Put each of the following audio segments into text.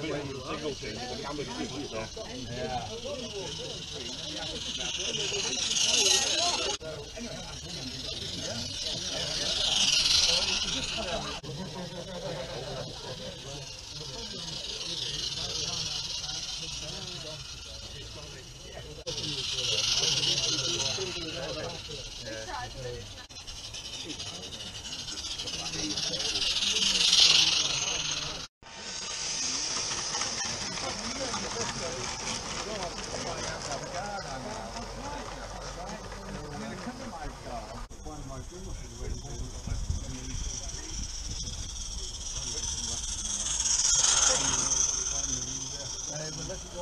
肉水，我们两百的最少。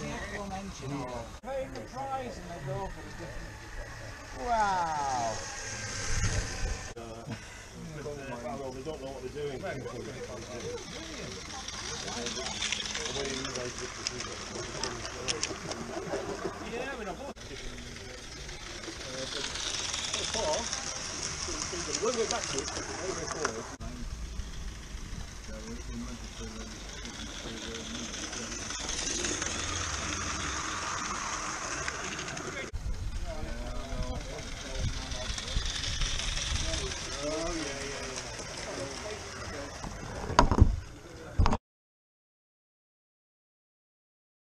lead. Um, I've Paying the prize and they go for Wow. well, they don't know what they're doing. Yeah, I watched it. So far, when we're back